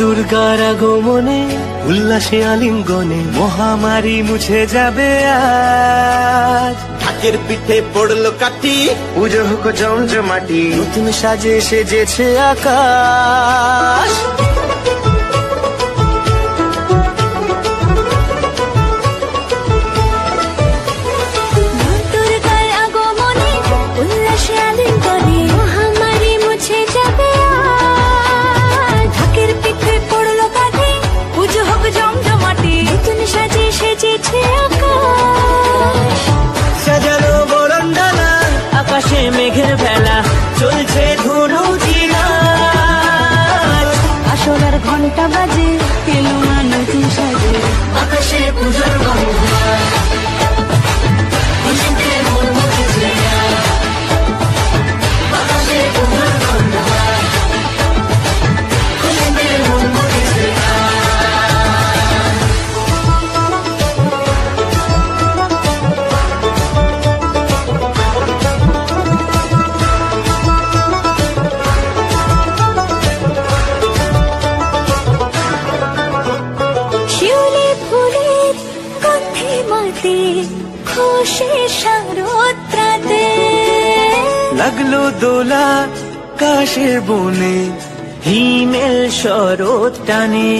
দুর্গার আগমনে উল্লাসে আলিঙ্গনে মহামারী মুছে যাবে আজ। ঢাকের পিঠে পড়ল কাটি পুজো হোক জমজমাটি নতুন সাজে সেজেছে আকাশ। আসলার ঘণ্টা বাজে এলো মানুষ সাজে আকাশে পুজোর গন্ধ। খুশি শারদ্রাতে লাগল দোলা কাশের বনে হিমেল শরৎ টানে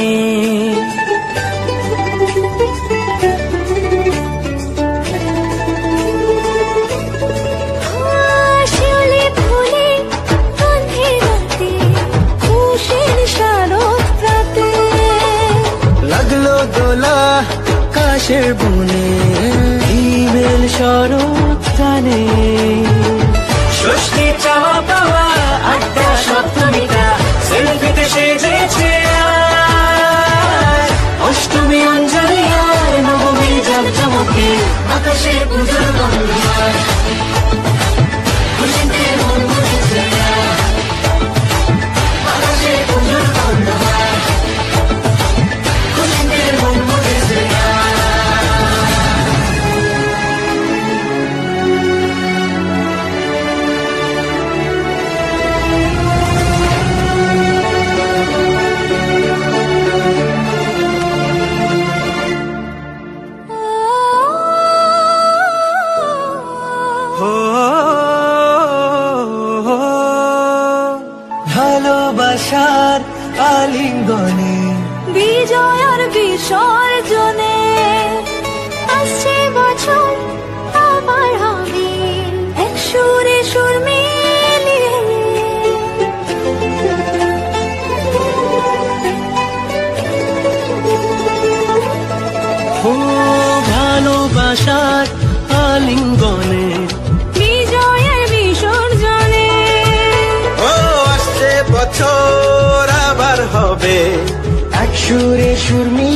লাগল দোলা কাশের বনে হিমেল শরৎ টানে ষষ্ঠী চাওয়া পাওয়া, আড্ডা সপ্তমীটা সেলফিতে সেজেছে। অষ্টমী অঞ্জলি আর নবমী জমজমকে আকাশে পুজোর গন্ধ ভালোবাসার আলিঙ্গনে। বিজয় আর বিসর্জনে। আসছে বছর আবার হবে এক সুরে সুর মিলিয়ে। ও ভালোবাসার আলিঙ্গনে সুরে সুর মিলিয়ে